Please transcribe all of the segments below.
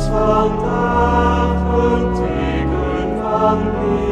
ons vandaag een.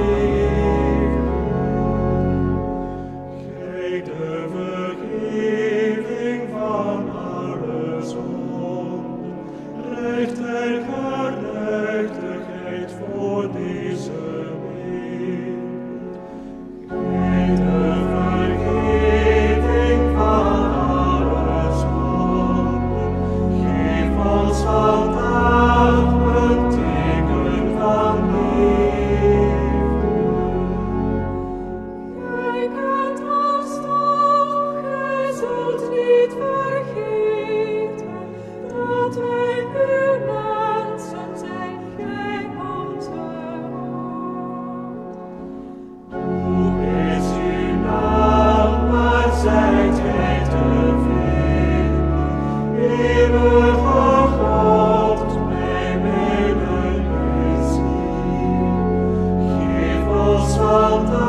exalta